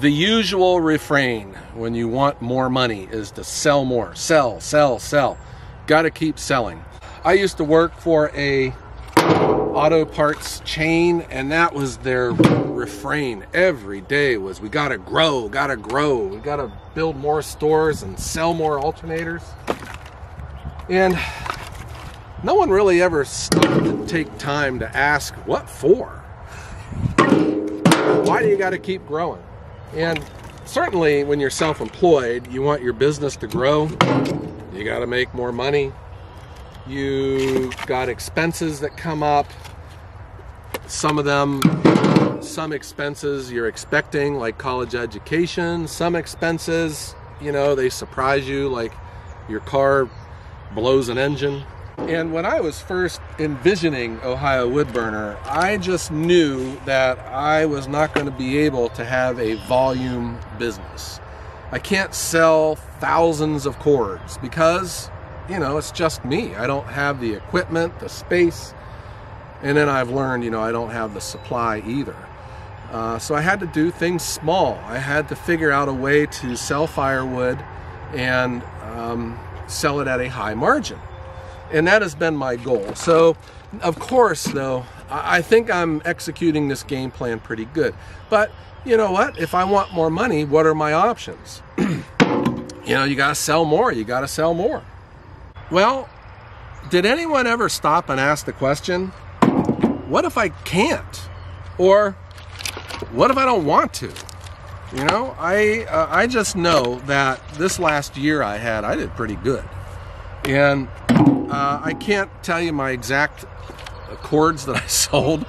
The usual refrain when you want more money is to sell more. Sell, sell, sell. Got to keep selling. I used to work for a auto parts chain and that was their refrain every day was we got to grow, got to grow. We got to build more stores and sell more alternators. And no one really ever stopped to take time to ask what for? Why do you got to keep growing? And certainly when you're self-employed, you want your business to grow. You got to make more money. You got expenses that come up. Some of them, some expenses you're expecting, like college education. Some expenses, you know, they surprise you, like your car blows an engine. And when I was first envisioning Ohio Woodburner, I just knew that I was not going to be able to have a volume business. I can't sell thousands of cords because, you know, it's just me. I don't have the equipment, the space, and then I've learned, you know, I don't have the supply either. Uh, so I had to do things small. I had to figure out a way to sell firewood and um, sell it at a high margin and that has been my goal. So, of course, though, I think I'm executing this game plan pretty good. But you know what? If I want more money, what are my options? you know, you got to sell more. You got to sell more. Well, did anyone ever stop and ask the question, what if I can't? Or what if I don't want to? You know, I uh, I just know that this last year I had, I did pretty good. And uh, I can't tell you my exact cords that I sold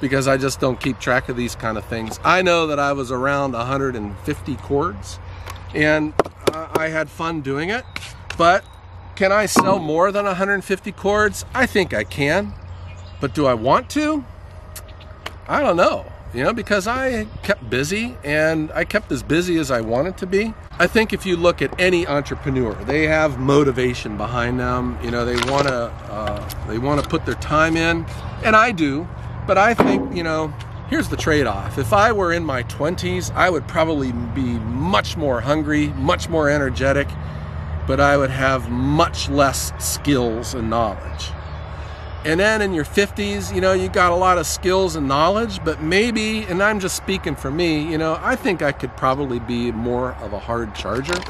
because I just don't keep track of these kind of things. I know that I was around 150 cords and uh, I had fun doing it, but can I sell more than 150 cords? I think I can, but do I want to? I don't know you know, because I kept busy and I kept as busy as I wanted to be. I think if you look at any entrepreneur, they have motivation behind them. You know, they want to uh, they want to put their time in, and I do. But I think you know, here's the trade-off. If I were in my 20s, I would probably be much more hungry, much more energetic, but I would have much less skills and knowledge. And then in your 50s, you know, you got a lot of skills and knowledge, but maybe, and I'm just speaking for me, you know, I think I could probably be more of a hard charger.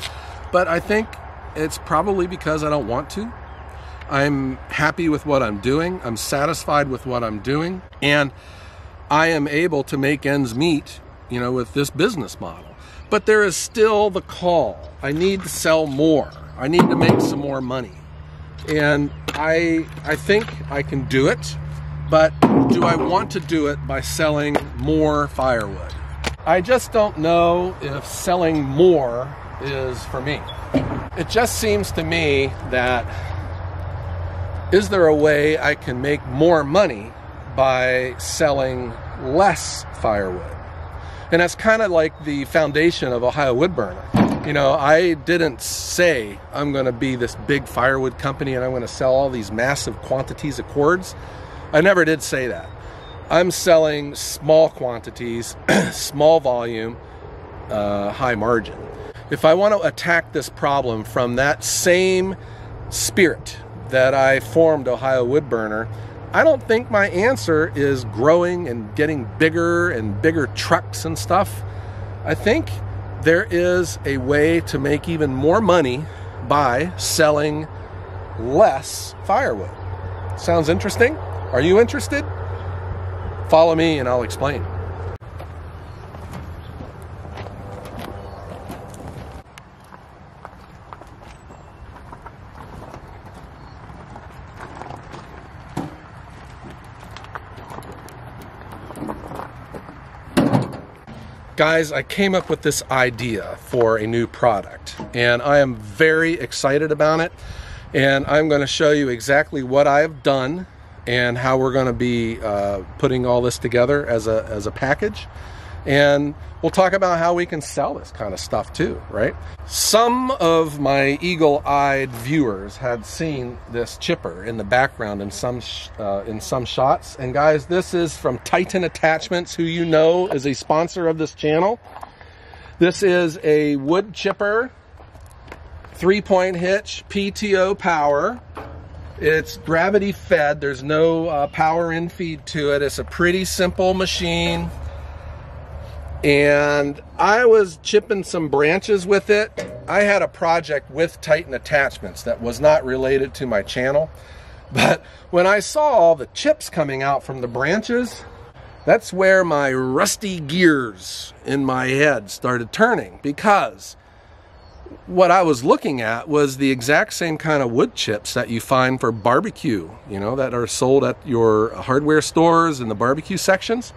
But I think it's probably because I don't want to. I'm happy with what I'm doing. I'm satisfied with what I'm doing. And I am able to make ends meet, you know, with this business model. But there is still the call. I need to sell more. I need to make some more money and I I think I can do it, but do I want to do it by selling more firewood? I just don't know if selling more is for me. It just seems to me that is there a way I can make more money by selling less firewood? And that's kind of like the foundation of Ohio Woodburner you know, I didn't say I'm going to be this big firewood company and I'm going to sell all these massive quantities of cords. I never did say that. I'm selling small quantities, small volume, uh, high margin. If I want to attack this problem from that same spirit that I formed Ohio Woodburner, I don't think my answer is growing and getting bigger and bigger trucks and stuff. I think there is a way to make even more money by selling less firewood. Sounds interesting? Are you interested? Follow me and I'll explain. Guys, I came up with this idea for a new product and I am very excited about it. And I'm going to show you exactly what I have done and how we're going to be uh, putting all this together as a, as a package. And we'll talk about how we can sell this kind of stuff too, right? Some of my eagle-eyed viewers had seen this chipper in the background in some uh, in some shots. And guys, this is from Titan Attachments, who you know is a sponsor of this channel. This is a wood chipper, three point hitch, PTO power. It's gravity fed. There's no uh, power in feed to it. It's a pretty simple machine. And I was chipping some branches with it. I had a project with Titan Attachments that was not related to my channel. But when I saw all the chips coming out from the branches, that's where my rusty gears in my head started turning because what I was looking at was the exact same kind of wood chips that you find for barbecue, you know, that are sold at your hardware stores in the barbecue sections.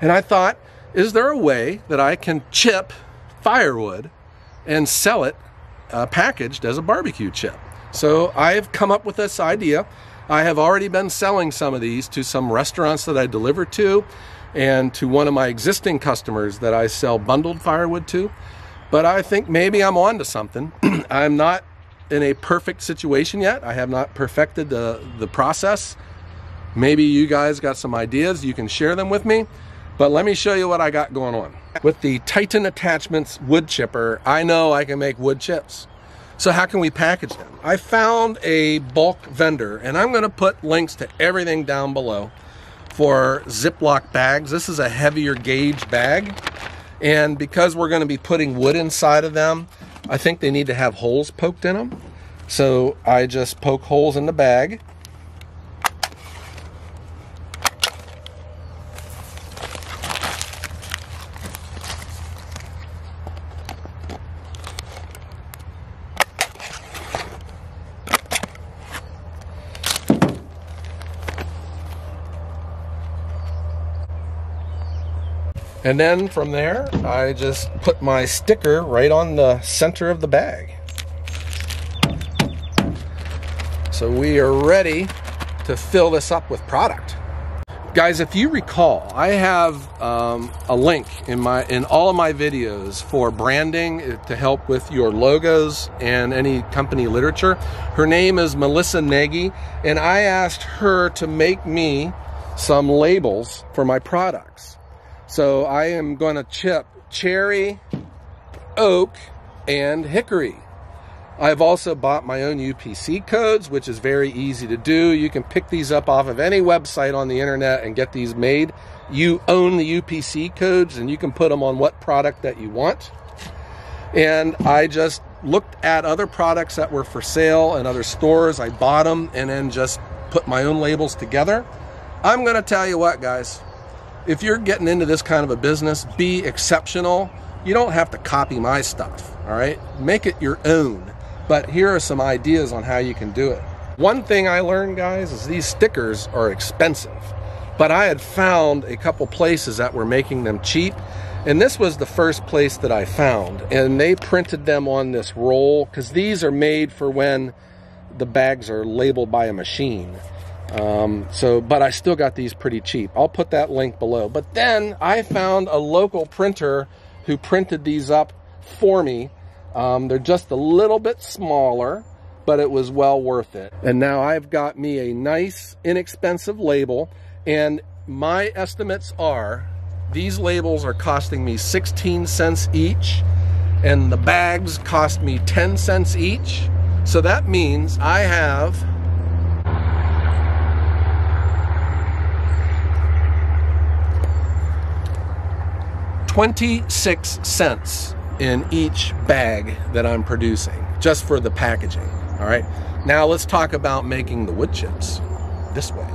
And I thought, is there a way that I can chip firewood and sell it uh, packaged as a barbecue chip? So I've come up with this idea. I have already been selling some of these to some restaurants that I deliver to and to one of my existing customers that I sell bundled firewood to. But I think maybe I'm on to something. I'm not in a perfect situation yet. I have not perfected the, the process. Maybe you guys got some ideas. You can share them with me. But let me show you what I got going on. With the Titan Attachments wood chipper, I know I can make wood chips. So how can we package them? I found a bulk vendor and I'm gonna put links to everything down below for Ziploc bags. This is a heavier gauge bag. And because we're gonna be putting wood inside of them, I think they need to have holes poked in them. So I just poke holes in the bag And then from there, I just put my sticker right on the center of the bag. So we are ready to fill this up with product. Guys, if you recall, I have um, a link in my in all of my videos for branding uh, to help with your logos and any company literature. Her name is Melissa Nagy, and I asked her to make me some labels for my products. So I am going to chip cherry, oak, and hickory. I've also bought my own UPC codes, which is very easy to do. You can pick these up off of any website on the internet and get these made. You own the UPC codes and you can put them on what product that you want. And I just looked at other products that were for sale in other stores. I bought them and then just put my own labels together. I'm going to tell you what, guys if you're getting into this kind of a business, be exceptional. You don't have to copy my stuff, all right? Make it your own. But here are some ideas on how you can do it. One thing I learned, guys, is these stickers are expensive. But I had found a couple places that were making them cheap. And this was the first place that I found. And they printed them on this roll because these are made for when the bags are labeled by a machine. Um, so, but I still got these pretty cheap. I'll put that link below. But then I found a local printer who printed these up for me. Um, they're just a little bit smaller, but it was well worth it. And now I've got me a nice, inexpensive label. And my estimates are these labels are costing me 16 cents each, and the bags cost me 10 cents each. So that means I have 26 cents in each bag that I'm producing just for the packaging. All right. Now let's talk about making the wood chips this way.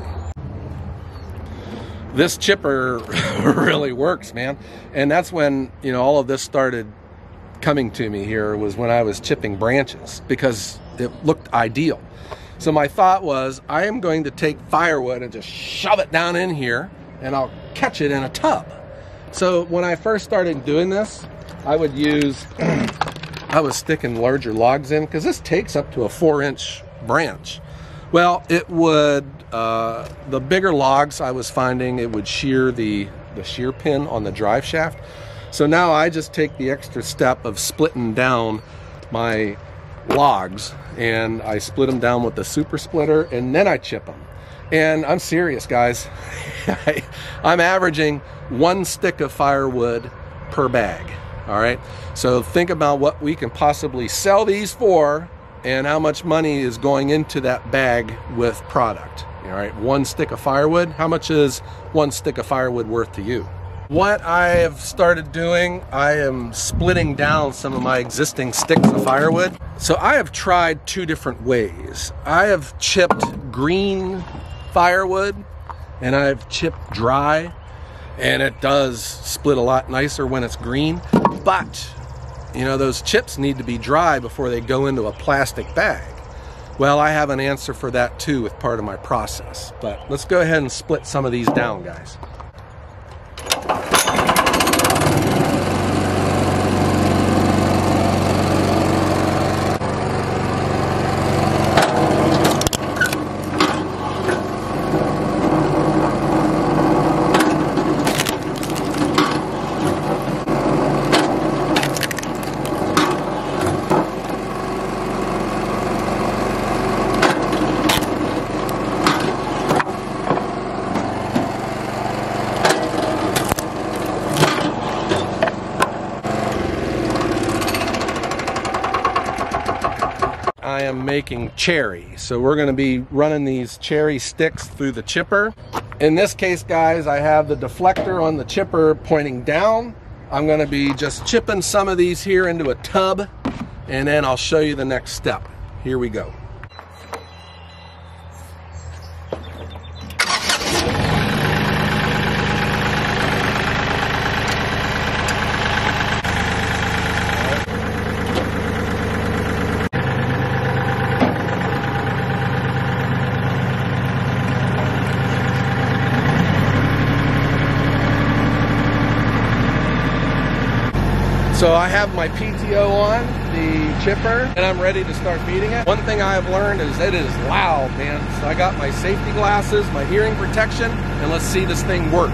This chipper really works, man. And that's when, you know, all of this started coming to me here was when I was chipping branches because it looked ideal. So my thought was I am going to take firewood and just shove it down in here and I'll catch it in a tub. So when I first started doing this, I would use, I was sticking larger logs in because this takes up to a four inch branch. Well, it would, uh, the bigger logs I was finding, it would shear the, the shear pin on the drive shaft. So now I just take the extra step of splitting down my logs and I split them down with the super splitter and then I chip them. And I'm serious, guys. I'm averaging one stick of firewood per bag. All right. So think about what we can possibly sell these for and how much money is going into that bag with product. All right. One stick of firewood. How much is one stick of firewood worth to you? What I have started doing, I am splitting down some of my existing sticks of firewood. So I have tried two different ways. I have chipped green firewood and I've chipped dry and it does split a lot nicer when it's green. But you know those chips need to be dry before they go into a plastic bag. Well I have an answer for that too with part of my process. But let's go ahead and split some of these down guys I am making cherry. So we're gonna be running these cherry sticks through the chipper. In this case, guys, I have the deflector on the chipper pointing down. I'm gonna be just chipping some of these here into a tub and then I'll show you the next step. Here we go. So I have my PTO on, the chipper, and I'm ready to start beating it. One thing I have learned is it is loud, man. So I got my safety glasses, my hearing protection, and let's see this thing work.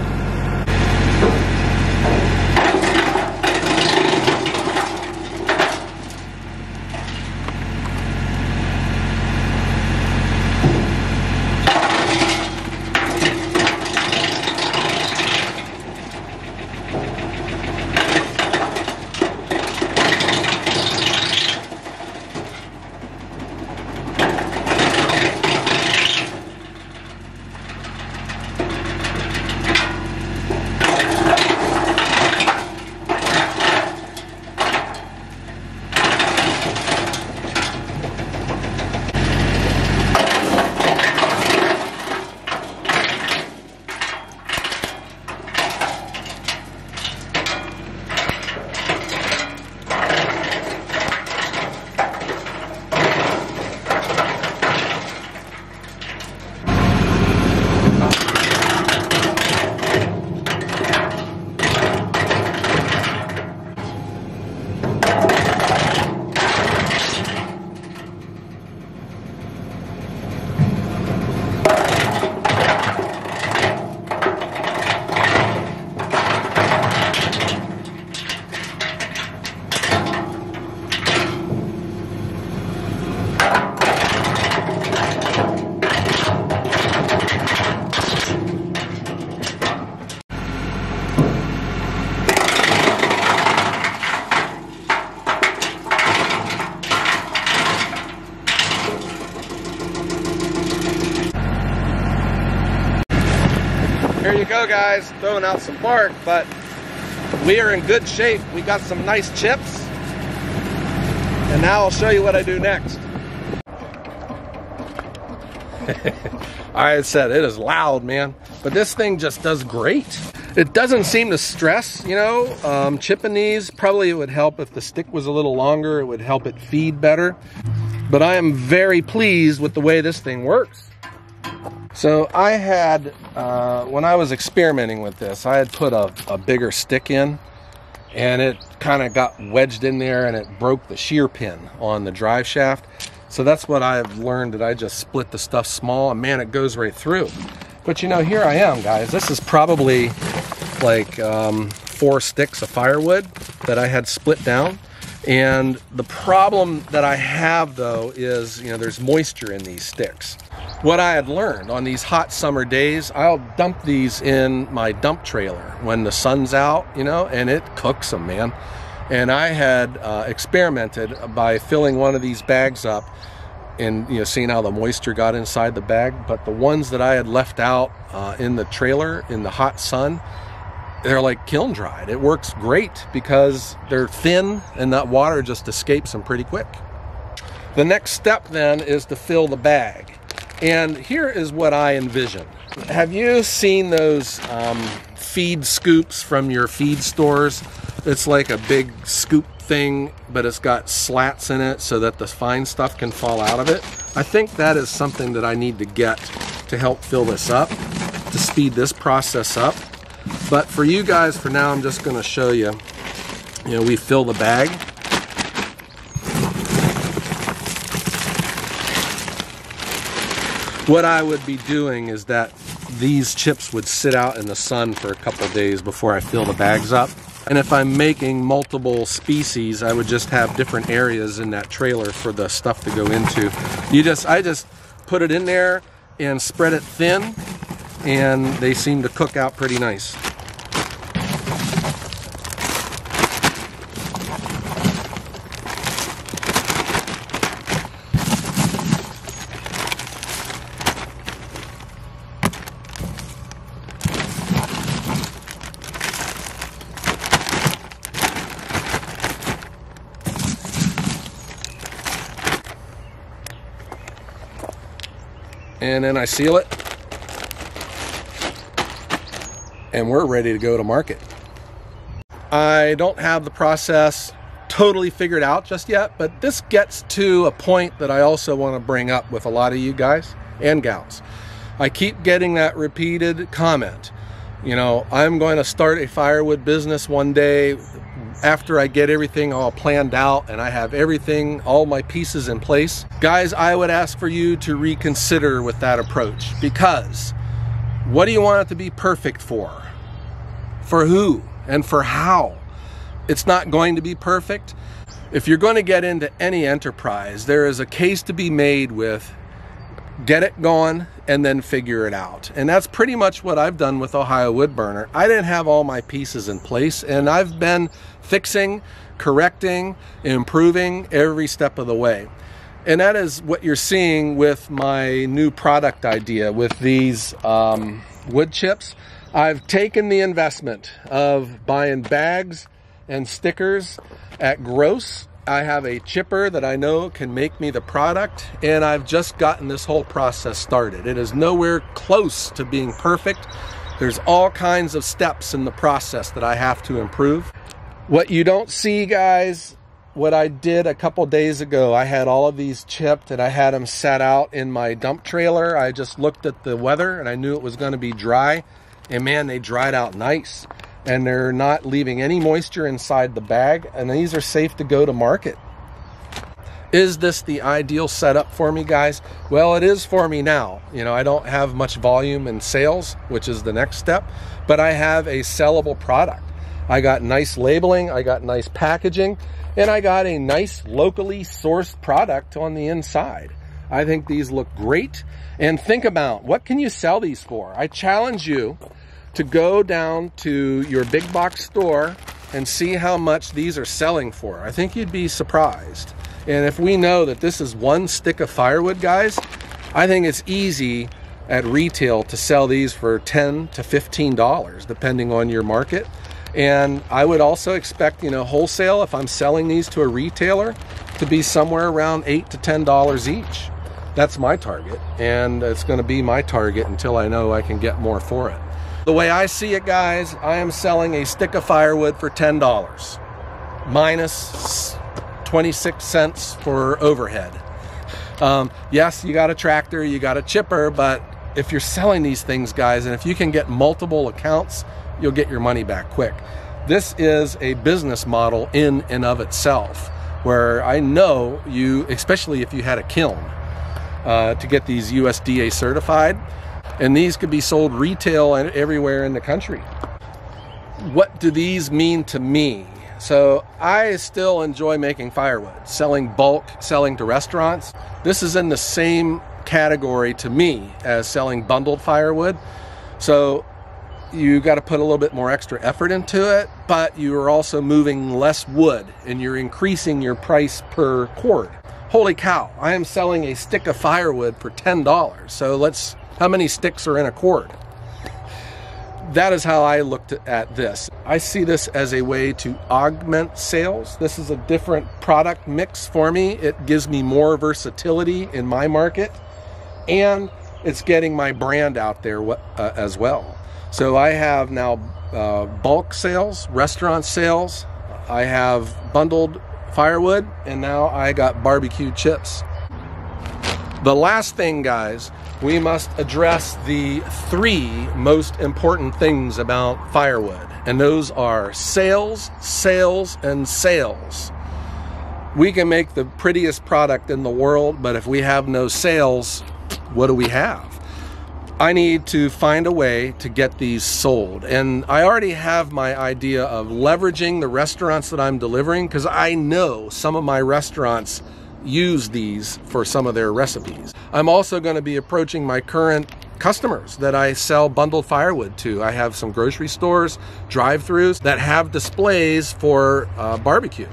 Here you go, guys. Throwing out some bark, but we are in good shape. We got some nice chips. And now I'll show you what I do next. I said it is loud, man. But this thing just does great. It doesn't seem to stress, you know. Um, chipping these, probably it would help if the stick was a little longer. It would help it feed better. But I am very pleased with the way this thing works. So I had, uh, when I was experimenting with this, I had put a, a bigger stick in and it kind of got wedged in there and it broke the shear pin on the drive shaft. So that's what I've learned that I just split the stuff small and man, it goes right through. But you know, here I am, guys. This is probably like um, four sticks of firewood that I had split down. And the problem that I have though is, you know, there's moisture in these sticks. What I had learned on these hot summer days, I'll dump these in my dump trailer when the sun's out, you know, and it cooks them, man. And I had uh, experimented by filling one of these bags up and you know seeing how the moisture got inside the bag. But the ones that I had left out uh, in the trailer in the hot sun, they're like kiln dried. It works great because they're thin and that water just escapes them pretty quick. The next step then is to fill the bag. And here is what I envision. Have you seen those um, feed scoops from your feed stores? It's like a big scoop thing, but it's got slats in it so that the fine stuff can fall out of it. I think that is something that I need to get to help fill this up, to speed this process up. But for you guys, for now, I'm just gonna show you, you know, we fill the bag. What I would be doing is that these chips would sit out in the sun for a couple days before I fill the bags up. And if I'm making multiple species, I would just have different areas in that trailer for the stuff to go into. You just, I just put it in there and spread it thin and they seem to cook out pretty nice. and then I seal it and we're ready to go to market. I don't have the process totally figured out just yet, but this gets to a point that I also want to bring up with a lot of you guys and gals. I keep getting that repeated comment. You know, I'm going to start a firewood business one day after I get everything all planned out and I have everything, all my pieces in place. Guys, I would ask for you to reconsider with that approach because what do you want it to be perfect for? For who and for how? It's not going to be perfect. If you're going to get into any enterprise, there is a case to be made with get it going and then figure it out. And that's pretty much what I've done with Ohio Woodburner. I didn't have all my pieces in place and I've been fixing, correcting, improving every step of the way. And that is what you're seeing with my new product idea with these um, wood chips. I've taken the investment of buying bags and stickers at Gross I have a chipper that I know can make me the product, and I've just gotten this whole process started. It is nowhere close to being perfect. There's all kinds of steps in the process that I have to improve. What you don't see, guys, what I did a couple days ago, I had all of these chipped and I had them set out in my dump trailer. I just looked at the weather and I knew it was going to be dry. And man, they dried out nice and they're not leaving any moisture inside the bag and these are safe to go to market. Is this the ideal setup for me guys? Well, it is for me now. You know, I don't have much volume in sales, which is the next step, but I have a sellable product. I got nice labeling, I got nice packaging, and I got a nice locally sourced product on the inside. I think these look great. And think about what can you sell these for? I challenge you to go down to your big box store and see how much these are selling for. I think you'd be surprised. And if we know that this is one stick of firewood, guys, I think it's easy at retail to sell these for 10 to $15, depending on your market. And I would also expect, you know, wholesale, if I'm selling these to a retailer, to be somewhere around 8 to $10 each. That's my target. And it's going to be my target until I know I can get more for it. The way I see it, guys, I am selling a stick of firewood for $10, minus 26 cents for overhead. Um, yes, you got a tractor, you got a chipper, but if you're selling these things, guys, and if you can get multiple accounts, you'll get your money back quick. This is a business model in and of itself where I know you, especially if you had a kiln, uh, to get these USDA certified, and these could be sold retail everywhere in the country. What do these mean to me? So I still enjoy making firewood, selling bulk, selling to restaurants. This is in the same category to me as selling bundled firewood. So you got to put a little bit more extra effort into it, but you are also moving less wood and you're increasing your price per cord. Holy cow, I am selling a stick of firewood for $10. So let's, how many sticks are in a cord? That is how I looked at this. I see this as a way to augment sales. This is a different product mix for me. It gives me more versatility in my market and it's getting my brand out there uh, as well. So I have now uh, bulk sales, restaurant sales. I have bundled firewood, and now I got barbecue chips. The last thing, guys, we must address the three most important things about firewood, and those are sales, sales, and sales. We can make the prettiest product in the world, but if we have no sales, what do we have? I need to find a way to get these sold. And I already have my idea of leveraging the restaurants that I'm delivering because I know some of my restaurants use these for some of their recipes. I'm also going to be approaching my current customers that I sell bundled firewood to. I have some grocery stores, drive-throughs that have displays for uh, barbecue.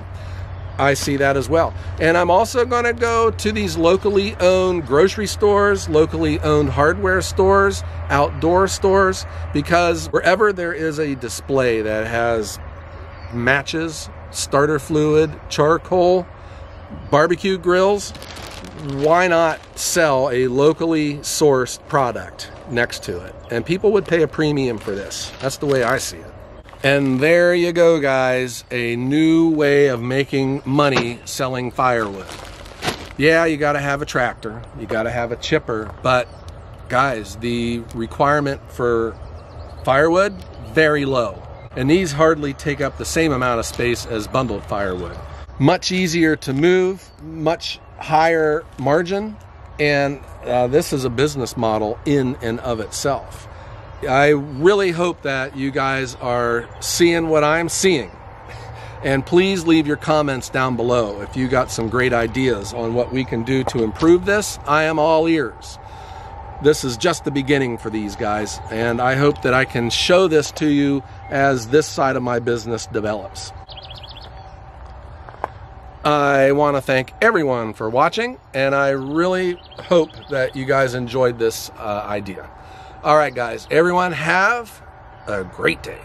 I see that as well. And I'm also going to go to these locally owned grocery stores, locally owned hardware stores, outdoor stores, because wherever there is a display that has matches, starter fluid, charcoal, barbecue grills, why not sell a locally sourced product next to it? And people would pay a premium for this. That's the way I see it. And there you go, guys. A new way of making money selling firewood. Yeah, you got to have a tractor, you got to have a chipper, but guys, the requirement for firewood, very low. And these hardly take up the same amount of space as bundled firewood. Much easier to move, much higher margin, and uh, this is a business model in and of itself. I really hope that you guys are seeing what I'm seeing. And please leave your comments down below if you got some great ideas on what we can do to improve this. I am all ears. This is just the beginning for these guys, and I hope that I can show this to you as this side of my business develops. I want to thank everyone for watching, and I really hope that you guys enjoyed this uh, idea. All right, guys, everyone have a great day.